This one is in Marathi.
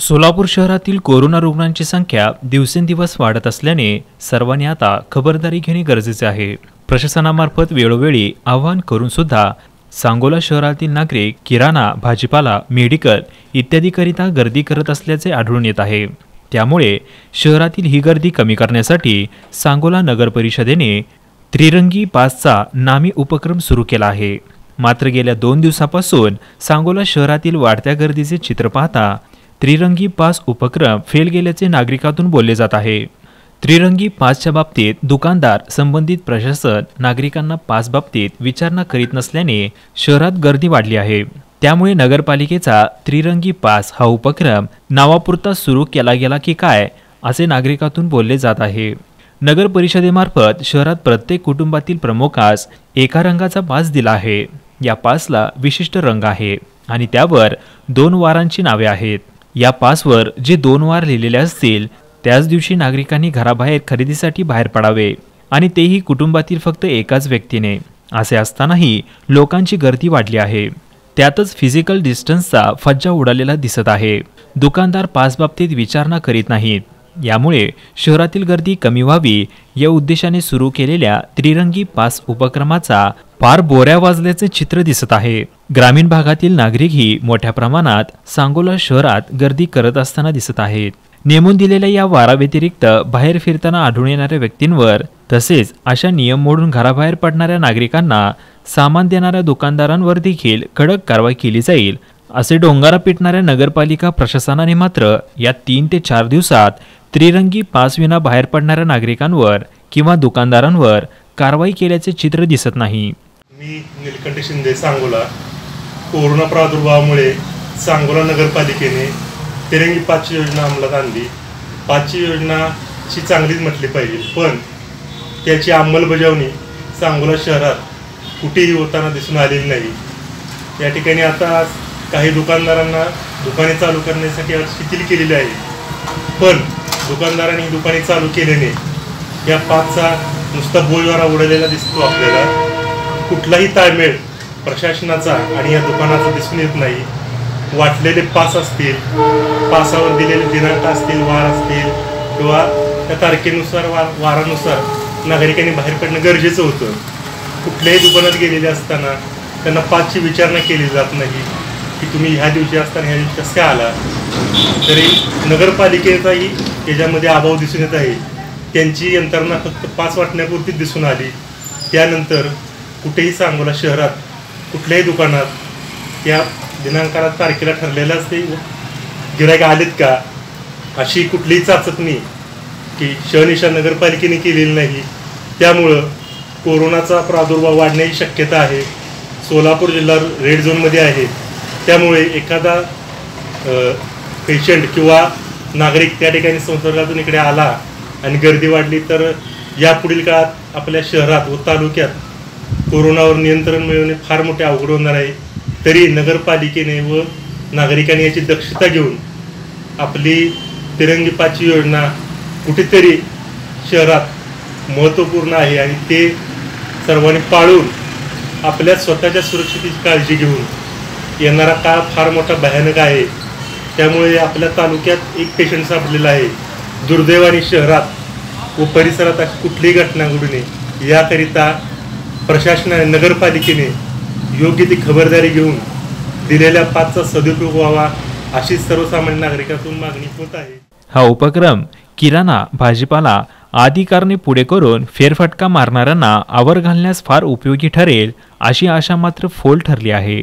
सोलापूर शहरातील कोरोना रुग्णांची संख्या दिवसेंदिवस वाढत असल्याने सर्वांनी आता खबरदारी घेणे गरजेचे आहे. प्रशासनामार्फत वेळोवेळी आवाहन करून सुद्धा सांगोला शहरातील नागरिक किराणा भाजीपाला मेडिकल इत्यादीकरिता गर्दी करत असल्याचे आढळून येत आहे. त्यामुळे शहरातील ही गर्दी कमी करण्यासाठी सांगोला नगर परिषदेने त्रिरंगी पासचा नामी उपक्रम सुरू केला आहे. मात्र गेल्या दोन दिवसापासून सांगोला शहरातील वाढत्या गर्दीचे चित्र पाहता त्रिरंगी पास उपक्रम फेल गेल्याचे नागरिकातून बोलले जात आहे. त्रिरंगी पासच्या बाबतीत दुकानदार संबंधित प्रशासन नागरिकांना पास बाबतीत विचारणा करीत नसल्याने शहरात गर्दी वाढली आहे. त्यामुळे नगरपालिकेचा त्रिरंगी पास हा उपक्रम नावापुरता सुरू केला गेला की काय असे नागरिकातून बोलले जात आहे. नगर परिषदेमार्फत शहरात प्रत्येक कुटुंबातील प्रमुखास एका रंगाचा पास दिला आहे. या पासला विशिष्ट रंग आहे आणि त्यावर दोन वारांची नावे आहेत. या पासवर जे दोन वार लिहिलेले असतील त्याच दिवशी नागरिकांनी घराबाहेर खरेदीसाठी बाहेर पडावे आणि तेही कुटुंबातील फक्त एकाच व्यक्तीने. असे असतानाही लोकांची गर्दी वाढली आहे. त्यातच फिजिकल डिस्टन्सचा फज्जा उडालेला दिसत आहे. दुकानदार पास बाबतीत विचारणा करीत नाहीत. यामुळे शहरातील गर्दी कमी व्हावी या उद्देशाने सुरू केलेल्या त्रिरंगी पास उपक्रमाचा फार बोऱ्या वाजल्याचे चित्र दिसत आहे. ग्रामीण भागातील नागरिकही मोठ्या प्रमाणात सांगोला शहरात गर्दी करत असताना दिसत आहेत. नेमून दिलेल्या या वाराव्यतिरिक्त बाहेर फिरताना आढळून येणाऱ्या व्यक्तींवर तसेच अशा नियम मोडून घराबाहेर पडणाऱ्या नागरिकांना सामान देणाऱ्या दुकानदारांवर देखील कडक कारवाई केली जाईल असे डोंगारा पिटणाऱ्या नगरपालिका प्रशासनाने मात्र या तीन ते चार दिवसात त्रिरंगी पासविना बाहेर पडणाऱ्या नागरिकांवर किंवा दुकानदारांवर कारवाई केल्याचे चित्र दिसत नाही. मी निलकंठ शिंदे सांगोला. कोरोना प्रादुर्भावामुळे सांगोला नगरपालिकेने तिरंगी पाचची योजना अंमलात आणली. पाचची योजनाची चांगलीच म्हटली पाहिजे पण त्याची अंमलबजावणी सांगोला शहरात कुठेही होताना दिसून आलेली नाही. या ठिकाणी आता काही दुकानदारांना दुकाने चालू करण्यासाठी आज शिथिल केलेली आहे पण दुकानदारांनी दुकाने चालू केल्याने या पाचचा नुसता बोलवारा उडलेला दिसतो आपल्याला. कुठलाही ताळमेळ प्रशासनाचा आणि या दुकानाचा दिसून येत नाही. वाटलेले पास असतील पासावर दिलेले दिनांक असतील वार असतील किंवा त्या तारखेनुसार वा वारानुसार नागरिकांनी बाहेर पडणं गरजेचं होतं. कुठल्याही दुकानात गेलेले असताना त्यांना पाचची विचारणा केली जात नाही की तुम्ही ह्या दिवशी असताना ह्या दिवशी कसे आला. तरी नगरपालिकेचाही याच्यामध्ये अभाव दिसून येत आहे. त्यांची यंत्रणा फक्त पाच वाटण्यापुरती दिसून आली. त्यानंतर कुठेही सांगोला शहरात कुठल्याही दुकानात या दिनांकाला तारखेला ठरलेलं असते गिरायक आलेत का? अशी कुठलीही चाचपणी की शहनिशा नगरपालिकेने केलेली नाही. त्यामुळं कोरोनाचा प्रादुर्भाव वाढण्याची शक्यता आहे. सोलापूर जिल्हा रेड झोनमध्ये आहे. त्यामुळे एखादा पेशंट किंवा नागरिक त्या ठिकाणी संसर्गातून इकडे आला आणि गर्दी वाढली तर या पुढील काळात आपल्या शहरात व तालुक्यात कोरोनावर नियंत्रण मिळवणे फार मोठे अवघड होणार आहे. तरी नगरपालिकेने व नागरिकांनी याची दक्षता घेऊन आपली तिरंगीपाची योजना कुठेतरी शहरात महत्त्वपूर्ण आहे आणि ते सर्वांनी पाळून आपल्या स्वतःच्या सुरक्षितेची काळजी घेऊन येणारा काळ फार मोठा भयानक आहे. त्यामुळे आपल्या तालुक्यात एक पेशंट सापडलेला आहे. दुर्दैवाने शहरात व परिसरात अशी कुठलीही घटना घडू नये. याकरिता प्रशासनाने नगरपालिकेने योग्य ती खबरदारी घेऊन दिलेल्या पाचचा सदुपयोग व्हावा अशी सर्वसामान्य नागरिकातून मागणी होत आहे. हा उपक्रम किराणा भाजीपाला आदी कारणे पुढे करून फेरफटका मारणाऱ्यांना आवर घालण्यास फार उपयोगी ठरेल अशी आशा मात्र फोल ठरली आहे.